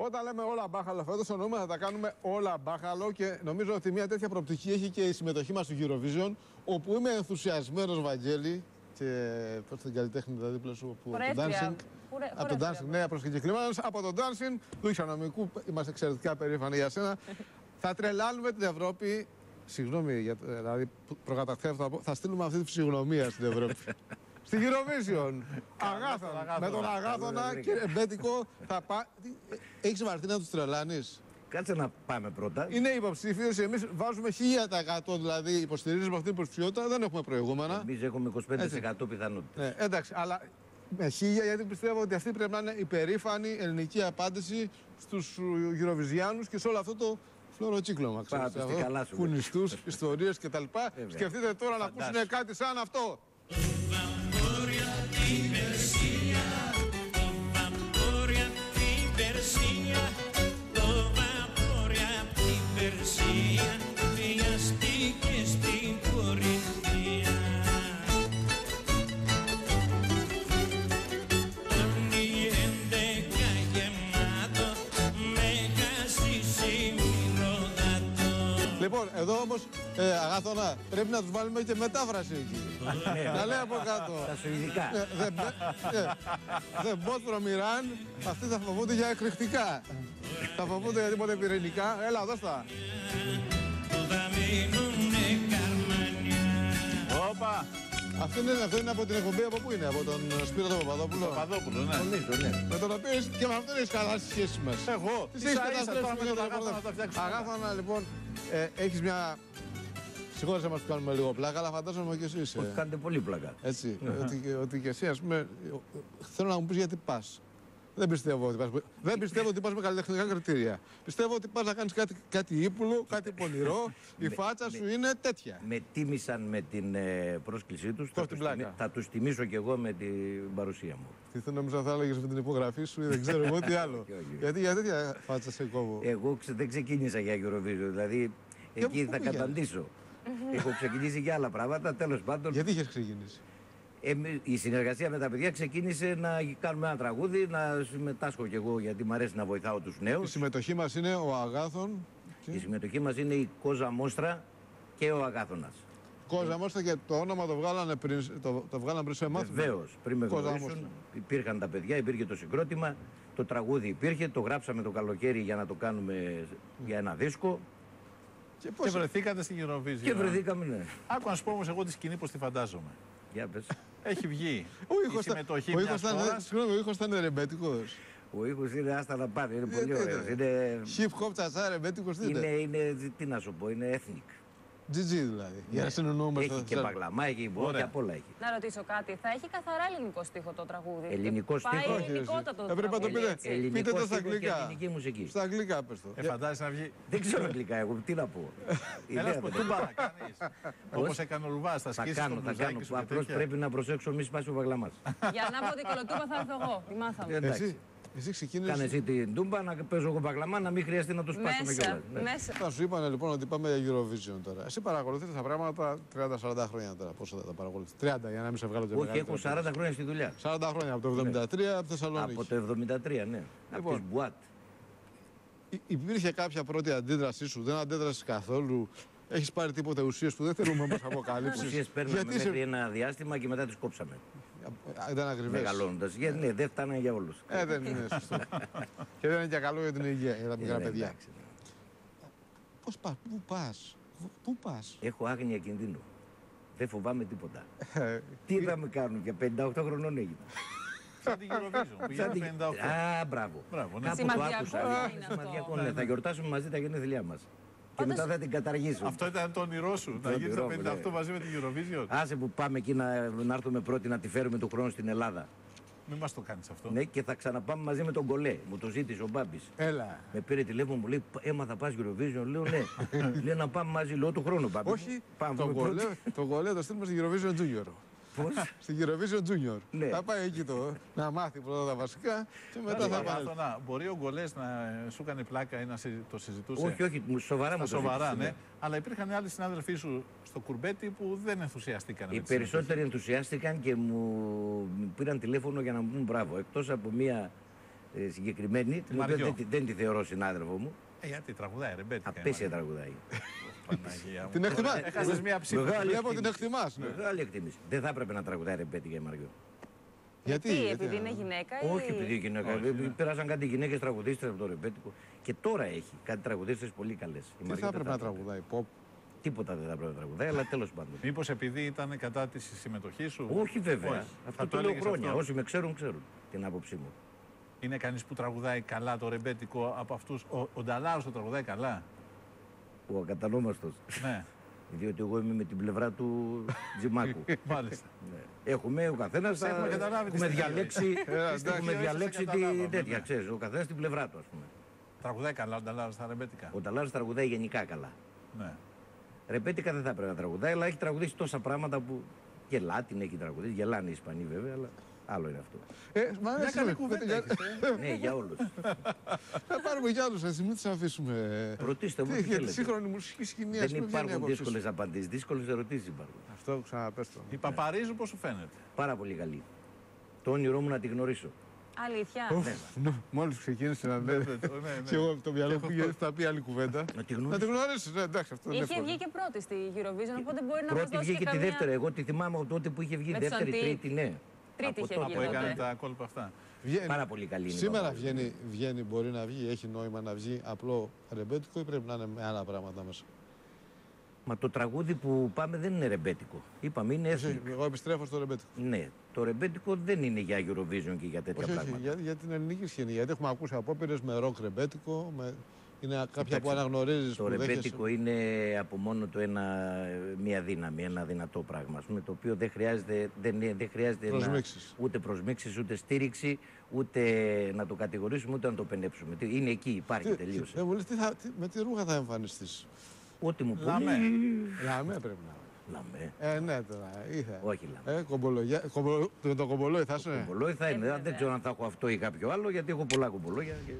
Όταν λέμε όλα μπάχαλο φέτος, εννοούμε θα τα κάνουμε όλα μπάχαλο και νομίζω ότι μια τέτοια προοπτική έχει και η συμμετοχή μας στο Eurovision, όπου είμαι ενθουσιασμένος, Βαγγέλη, και πώς την καλλιτέχνη δηλαδή δίπλα σου που το dancing. Κουρέ- Από το χορεύτρια. dancing, ναι, προσκεκριμένο. Από το dancing του Ισανομικού, είμαστε εξαιρετικά περήφανοι για σένα. θα τρελάνουμε την Ευρώπη. Συγγνώμη, για, το- δηλαδή προκατακτέω αυτό, να πω, θα στείλουμε αυτή τη φυσιογνωμία στην Ευρώπη. Στην Eurovision. Αγάθωνα. Αγάθωνα. Με τον Αγάθωνα και Ρεμπέτικο θα πάει. Έχεις βαρθεί να τους τρελάνεις; Κάτσε να πάμε πρώτα. Είναι υποψήφιος. Εμείς βάζουμε 1000% δηλαδή υποστηρίζουμε αυτή την υποψηφιότητα. Δεν έχουμε προηγούμενα. Εμείς έχουμε 25% πιθανότητες. Ναι, εντάξει, αλλά με χίλια γιατί πιστεύω ότι αυτή πρέπει να είναι υπερήφανη ελληνική απάντηση στους Eurovisionιάνου και σε όλο αυτό το φλωροτσίκλωμα. Πάρα ξέρετε, στη αυτό, καλά σου. Φουνιστούς, ιστορίες κτλ. Βέβαια. Σκεφτείτε τώρα να ακούσουν κάτι σαν αυτό. Λοιπόν, εδώ όμως, ε, αγάθωνα, πρέπει να τους βάλουμε και μετάφραση εκεί. να λέει από κάτω. Τα σουηδικά. Ε, The the bot from Iran, αυτοί θα φοβούνται για εκρηκτικά. θα φοβούνται για τίποτε πυρηνικά. Έλα, δώστα. που θα μείνουνε καρμανιά. Όπα! Αυτό είναι, αυτό είναι από την εκπομπή από πού είναι, από τον Σπύρο τον Παπαδόπουλο; Παπαδόπουλο, ναι. Νομίζω, ναι. Με τον οποίο έχεις- και με αυτόν έχει καταστάσει τη σχέση μας. Εγώ, Τις ίσα έχεις ίσα καταστρέψει τώρα με μια τον φορά. Αγάθωνα να τα φτιάξουμε. Αγάθωνα, λοιπόν, ε, έχεις μια. Συγχώρεσαι μας που κάνουμε λίγο πλάκα, αλλά φαντάζομαι και εσύ είσαι. Όχι, κάνετε πολύ πλάκα. Έτσι, ότι, ότι και εσύ, ας πούμε, θέλω να μου πεις γιατί πας. Δεν πιστεύω ότι πας, δεν πιστεύω ότι πας με καλλιτεχνικά κριτήρια. Πιστεύω ότι πας να κάνεις κάτι, κάτι ύπουλο, κάτι πονηρό. Η φάτσα σου είναι τέτοια. Με τίμησαν με την ε, πρόσκλησή τους. Θα, την τους πλάκα. τιμη- θα τους τιμήσω κι εγώ με την παρουσία μου. Τι θέλω νόμιζα θα έλεγες με την υπογραφή σου ή δεν ξέρω εγώ τι άλλο. Όχι, όχι. γιατί για τέτοια φάτσα σε κόβω. Εγώ ξε- δεν ξεκίνησα για Eurovision. Δηλαδή εκεί πού θα πήγαινε; καταντήσω. Έχω ξεκινήσει για άλλα πράγματα. Τέλος πάντων, Γιατί είχες ξεκινήσει; εμείς- η συνεργασία με τα παιδιά ξεκίνησε να κάνουμε ένα τραγούδι, να συμμετάσχω κι εγώ γιατί μου αρέσει να βοηθάω τους νέους. Η συμμετοχή μας είναι ο Αγάθων. Η συμμετοχή μας είναι η Κόζα Μόστρα και ο Αγάθωνας. Κόζα Μόστα και το όνομα το βγάλανε πριν, το, το βγάλανε πριν σε μάθημα. Βεβαίως, πριν με Κόζα γνωρίσουν, Μόστα. υπήρχαν τα παιδιά, υπήρχε το συγκρότημα, το τραγούδι υπήρχε, το γράψαμε το καλοκαίρι για να το κάνουμε για ένα δίσκο Και Και πώς... βρεθήκατε στην Eurovision. και βρεθήκαμε, ναι. Άκου να σου πω όμως εγώ τη σκηνή πώς τη φαντάζομαι. Για πες. Έχει βγει Ο η ήχος, ήταν, συμμετοχή ο, μιας ήχος ήταν, χώρας. συγγνώμη, ο ήχος ήταν ρεμπέτικος. Ο ήχος είναι άστα να πάνε, είναι πολύ τι ωραίος. είναι; Είναι, Hip hop τσατσά ρεμπέτικος τι είναι, είναι; είναι, τι να σου πω, είναι ethnic. GG δηλαδή. Για να συνεννοούμε Έχει και παγλαμά, έχει Ωραία. και απ' όλα έχει. Να ρωτήσω κάτι. Θα έχει καθαρά ελληνικό στίχο το τραγούδι; Ελληνικό Πάει στίχο; ελληνικότατο Ε, πρέπει να το τραγούδι, πείτε. έτσι. Ελληνικό Πείτε το στα στίχο και αγγλικά. ελληνική μουσική. Στα αγγλικά πες το. Ε, φαντάζεσαι να βγει. Δεν ξέρω αγγλικά εγώ, τι να πω. Έλα Ιδέα σου πω, δεν τούμπα να κάνεις. Όπως έκανε ο Λουβάς, θα Θα σκίσεις το κάνω, θα μπλουζάκι κάνω. σου και Απλώς τέτοια. πρέπει να προσέξω μη σπάσει ο παγλαμάς. Για να πω την κολοτούπα θα έρθω εγώ. Τη μάθαμε. Εντάξει. Εσύ, εσύ ξεκίνησες. Κάνε εσύ την τούμπα να παίζω εγώ παγλαμά να μην χρειαστεί να το σπάσουμε Μέσα, κιόλας. Ναι. μέσα. Θα σου είπανε λοιπόν ότι πάμε για Eurovision τώρα. Εσύ παρακολουθείς τα πράγματα 30-40 χρόνια τώρα. Πόσο θα τα παρακολουθείς; 30 για να μην σε βγάλω και Όχι, μεγαλύτερο. έχω 40 χρόνια στη δουλειά. 40 χρόνια από το 73 από τη Θεσσαλονίκη. Από το 73, ναι. Από Λοιπόν. τις Μπουάτ. Υ- Υπήρχε κάποια πρώτη αντίδρασή σου, δεν αντέδρασε καθόλου; Έχεις πάρει τίποτε ουσίες που δεν θέλουμε να μας αποκαλύψεις; Ουσίες παίρναμε μέχρι ένα διάστημα και μετά τις κόψαμε. Ήταν ακριβές. Μεγαλώνοντας. Γιατί ναι, δεν φτάνανε για όλους. Ε, δεν είναι σωστό. και δεν είναι και καλό για την υγεία, για τα μικρά Ε, παιδιά. εντάξει, ναι. Πώς πας, πού πας, πού πας; Έχω άγνοια κινδύνου. Δεν φοβάμαι τίποτα. Ε, Τι θα με κάνουν για 58 χρονών έγινα. Σαν την Eurovision. Σαν Πηγαίνει την- 58. Α, μπράβο. Μπράβο, ναι. Κάπου το Σημαδιακό άκουσα. είναι αυτό. Σημαδιακό, ναι. Θα γιορτάσουμε μαζί τα γενέθλιά μας. Και Πάντως- μετά θα την καταργήσουμε. Αυτό ήταν το όνειρό σου, να Το γίνεις όνειρό τα μου, 58 ναι. μαζί με την Eurovision. Άσε που πάμε εκεί να, να έρθουμε πρώτοι να τη φέρουμε του χρόνου στην Ελλάδα. Μην μας το κάνεις αυτό. Ναι, και θα ξαναπάμε μαζί με τον Κολέ. Μου το ζήτησε ο Μπάμπης. Έλα. Με πήρε τηλέφωνο, μου λέει: Έμαθα πας Eurovision. Λέω: Ναι. λέει να πάμε μαζί. Λέω του χρόνου, Μπάμπη. Όχι, πάμε το πρώτοι. κολέ, το κολέ το στείλουμε στην Eurovision Junior. Πώς; Στην Eurovision Junior. Ναι. Θα πάει εκεί το, να μάθει πρώτα τα βασικά και μετά θα πάει. Αγάθωνα, μπορεί ο Γκολές να σου έκανε πλάκα ή να συ- το συζητούσε; Όχι, όχι, μου- σοβαρά μου Στα το σοβαρά, ζήτησε, ναι. Αλλά υπήρχαν άλλοι συνάδελφοί σου στο κουρμπέτι που δεν ενθουσιαστήκαν. Οι με τη περισσότεροι ενθουσιάστηκαν και μου μου πήραν τηλέφωνο για να μου πούν μπράβο. Εκτός από μία ε, συγκεκριμένη, την οποία Μαριό. δεν, τη- δεν τη θεωρώ συνάδελφο μου. Ε, γιατί τραγουδάει, ρεμπέτικα. η Απέσια Μαρία. τραγουδάει. Παναγία μου. Την εκτιμάς. Έχασες μία ψήφο. Μεγάλη Βλέπω την εκτίμηση. εκτιμάς. ναι. Μεγάλη εκτίμηση. Δεν θα έπρεπε να τραγουδάει ρεμπέτικα η Μαριό. Γιατί, Τι, γιατί, επειδή ε, είναι γυναίκα ή... Όχι επειδή η γυναίκα. Όχι, ε, ναι. Πέρασαν κάτι γυναίκες τραγουδίστρες από το ρεμπέτικο. Και τώρα έχει κάτι τραγουδίστρες πολύ καλές. Τι θα έπρεπε να τραγουδάει, pop; Τίποτα δεν θα έπρεπε να τραγουδάει, αλλά τέλος πάντων. Μήπως επειδή ήταν κατά της συμμετοχής σου; Όχι βέβαια. Όχι. Αυτό Θα το λέω έλεγες χρόνια. αυτό. Όσοι με ξέρουν, ξέρουν την άποψή μου. Είναι κανείς που τραγουδάει καλά το ρεμπέτικο από αυτούς. Ο, ο Νταλάρος το τραγουδάει καλά. Ο ακατανόμαστος. ναι, Διότι εγώ είμαι με την πλευρά του Τζιμάκου. μάλιστα. Ναι. Έχουμε ο καθένας. Σε έχουμε καταλάβει τι Έχουμε στοιχεία διαλέξει, εντάξει, έχουμε όχι, διαλέξει σε καταλάβαμε, τη τέτοια. ναι. Ξέρεις, ο καθένας την πλευρά του, ας πούμε. Τραγουδάει καλά ο Νταλάρος στα ρεμπέτικα. Ο Ταλάρος τραγουδάει γενικά καλά. Ναι. Ρεπέτικα δεν θα πρέπει να τραγουδάει, αλλά έχει τραγουδήσει τόσα πράγματα που και Λάτιν έχει τραγουδήσει. Γελάνε οι Ισπανοί βέβαια, αλλά άλλο είναι αυτό. Ε, μ' Μια αρέσει. καλή με- κουβέντα για- έχεις, ε. ναι, για όλους. Θα πάρουμε κι άλλους, έτσι, μην τις αφήσουμε. Ρωτήστε μου Τι, τι Για τη θέλετε. σύγχρονη μουσική σκηνή, ας Δεν πούμε, ποια είναι η υπάρχουν άποψή σου. δύσκολες απαντήσεις. Δύσκολες ερωτήσεις υπάρχουν. Αυτό ξαναπες το. Η Παπαρίζου πώς σου φαίνεται; Πάρα πολύ καλή. Το όνειρό μου να τη γνωρίσω. Αλήθεια. Ουφ, ναι, Μόλις ξεκίνησε να λέει. Ναι, ναι, ναι. Και εγώ το μυαλό μου πήγε- θα πει άλλη κουβέντα. Να τη Να γνωρίσω. τη γνωρίσεις, ναι, εντάξει, αυτό είναι Είχε εύκολο. βγει και πρώτη στη Eurovision, οπότε μπορεί να μας Πρώτη δώσει βγήκε και τη καμία... δεύτερη. Εγώ τη θυμάμαι από τότε που είχε βγει Με τους δεύτερη, Αντί. τρίτη, ναι. Τρίτη Από είχε τότε βγει Που τότε. έκανε τα κόλπα αυτά. Βγαίνει- Πάρα πολύ καλή είναι. η Σήμερα Παπαρίζου. βγαίνει, βγαίνει, μπορεί να βγει, έχει νόημα να βγει απλό ρεμπέτικο ή πρέπει να είναι με άλλα πράγματα μέσα; Μα το τραγούδι που πάμε δεν είναι ρεμπέτικο. Είπαμε είναι ethnic. Εγώ επιστρέφω στο ρεμπέτικο. Ναι, το ρεμπέτικο δεν είναι για Eurovision και για τέτοια Όχι, όχι, πράγματα. για, για την ελληνική σκηνή. Γιατί έχουμε ακούσει απόπειρες με ροκ ρεμπέτικο, με... είναι κάποια Κοιτάξτε, που αναγνωρίζεις Το που ρεμπέτικο δέχεσαι. είναι από μόνο το ένα, μια δύναμη, ένα δυνατό πράγμα. ας πούμε, το οποίο δεν χρειάζεται, δεν, δεν χρειάζεται να, Προσμίξεις. ούτε προσμίξεις, ούτε στήριξη, ούτε να το κατηγορήσουμε, ούτε να το πενέψουμε. Τι- Είναι εκεί, υπάρχει, Τι- τελείωσε. Δεν μου λες, τι θα, τι, με τι ρούχα θα εμφανιστείς; Ό,τι μου πούνε. Λαμέ. Λαμέ πρέπει να. Λαμέ. Ε, ναι, τώρα. Ήθε. Όχι λαμέ. Ε, κομπολογιά, κομπολο, το, το κομπολόι θα είσαι. Κομπολόι θα είναι. Δεν ξέρω αν θα έχω αυτό ή κάποιο άλλο, γιατί έχω πολλά κομπολόγια. Και...